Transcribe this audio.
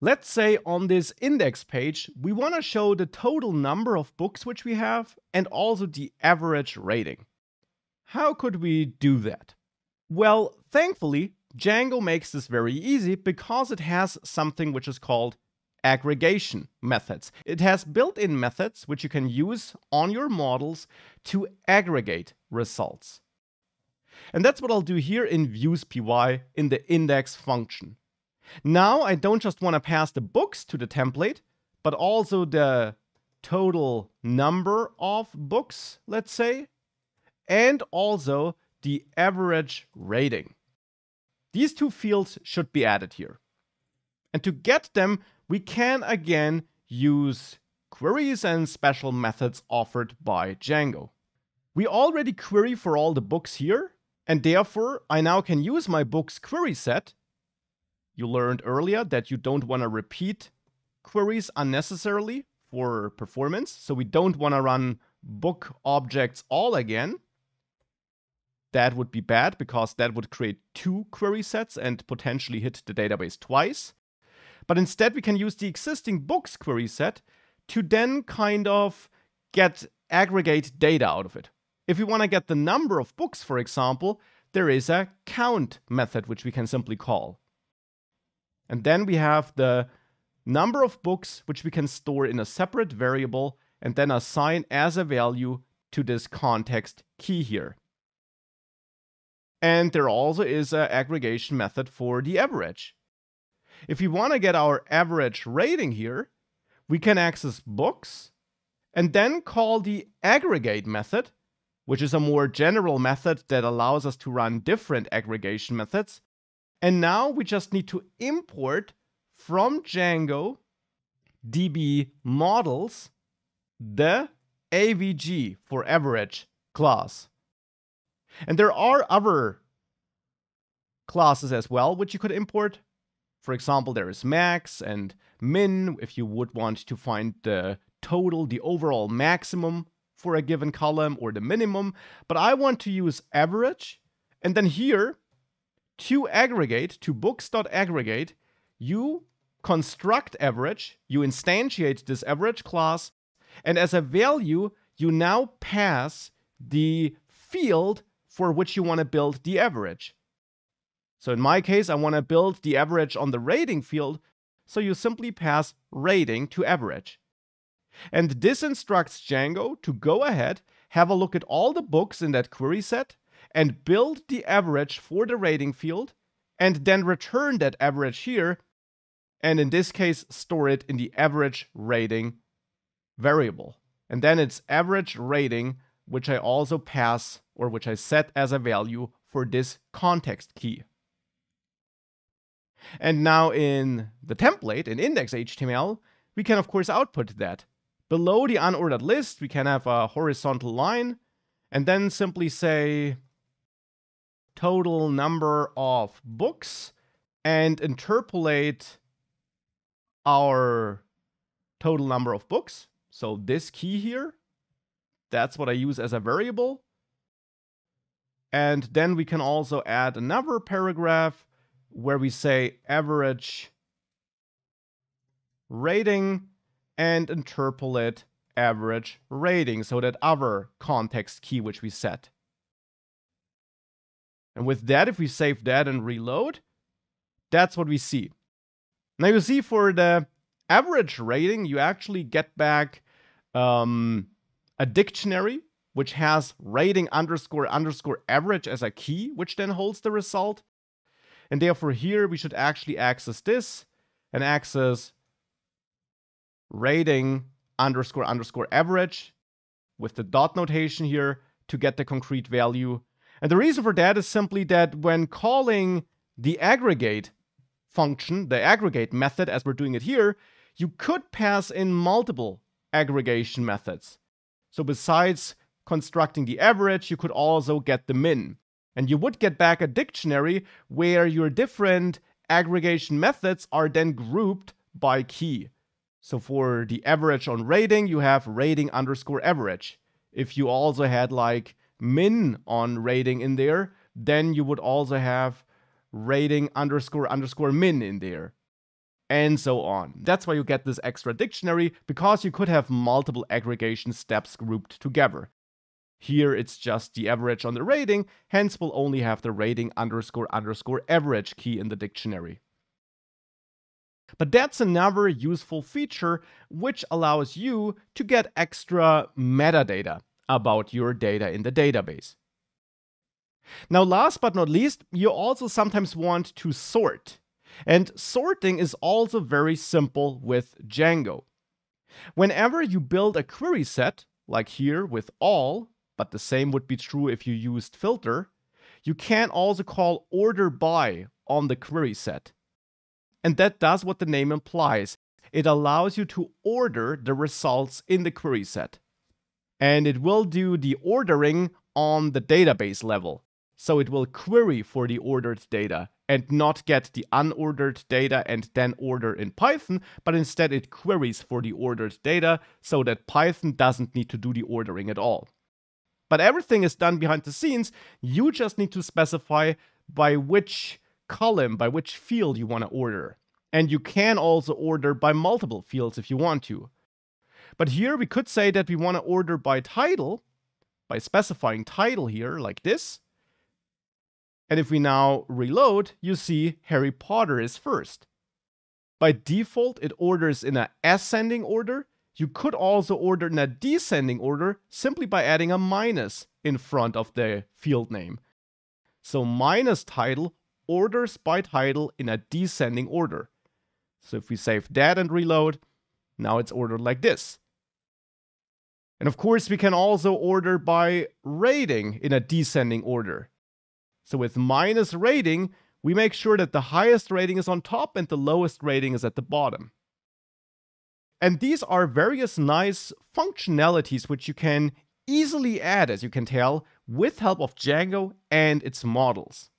Let's say on this index page, we want to show the total number of books which we have and also the average rating. How could we do that? Well, thankfully, Django makes this very easy because it has something which is called aggregation methods. It has built-in methods which you can use on your models to aggregate results. And that's what I'll do here in views.py in the index function. Now I don't just want to pass the books to the template, but also the total number of books, let's say, and also the average rating. These two fields should be added here. And to get them, we can again use queries and special methods offered by Django. We already query for all the books here, and therefore I now can use my books query set you learned earlier that you don't want to repeat queries unnecessarily for performance. So we don't want to run book objects all again. That would be bad because that would create two query sets and potentially hit the database twice. But instead, we can use the existing books query set to then kind of get aggregate data out of it. If we want to get the number of books, for example, there is a count method which we can simply call. And then we have the number of books, which we can store in a separate variable and then assign as a value to this context key here. And there also is an aggregation method for the average. If we want to get our average rating here, we can access books and then call the aggregate method, which is a more general method that allows us to run different aggregation methods and now we just need to import from Django DB models the AVG for average class. And there are other classes as well which you could import. For example, there is max and min if you would want to find the total, the overall maximum for a given column or the minimum. But I want to use average. And then here to aggregate, to books.aggregate, you construct average, you instantiate this average class, and as a value, you now pass the field for which you want to build the average. So in my case, I want to build the average on the rating field, so you simply pass rating to average. And this instructs Django to go ahead, have a look at all the books in that query set, and build the average for the rating field and then return that average here and in this case store it in the average rating variable. And then it's average rating which I also pass or which I set as a value for this context key. And now in the template in index.html, we can of course output that. Below the unordered list, we can have a horizontal line and then simply say total number of books and interpolate our total number of books. So this key here, that's what I use as a variable. And then we can also add another paragraph where we say average rating and interpolate average rating. So that other context key which we set. And with that, if we save that and reload, that's what we see. Now you see for the average rating, you actually get back um, a dictionary, which has rating underscore underscore average as a key, which then holds the result. And therefore here we should actually access this and access rating underscore underscore average with the dot notation here to get the concrete value and the reason for that is simply that when calling the aggregate function, the aggregate method as we're doing it here, you could pass in multiple aggregation methods. So besides constructing the average, you could also get the min. And you would get back a dictionary where your different aggregation methods are then grouped by key. So for the average on rating, you have rating underscore average. If you also had like min on rating in there, then you would also have rating underscore underscore min in there. and so on. That's why you get this extra dictionary, because you could have multiple aggregation steps grouped together. Here it's just the average on the rating, hence we'll only have the rating underscore underscore average key in the dictionary. But that's another useful feature which allows you to get extra metadata about your data in the database. Now, last but not least, you also sometimes want to sort. And sorting is also very simple with Django. Whenever you build a query set, like here with all, but the same would be true if you used filter, you can also call order by on the query set. And that does what the name implies. It allows you to order the results in the query set. And it will do the ordering on the database level. So it will query for the ordered data and not get the unordered data and then order in Python, but instead it queries for the ordered data so that Python doesn't need to do the ordering at all. But everything is done behind the scenes. You just need to specify by which column, by which field you want to order. And you can also order by multiple fields if you want to. But here we could say that we want to order by title, by specifying title here, like this. And if we now reload, you see Harry Potter is first. By default, it orders in an ascending order. You could also order in a descending order simply by adding a minus in front of the field name. So minus title orders by title in a descending order. So if we save that and reload, now it's ordered like this. And of course, we can also order by rating in a descending order. So with minus rating, we make sure that the highest rating is on top and the lowest rating is at the bottom. And these are various nice functionalities which you can easily add, as you can tell, with help of Django and its models.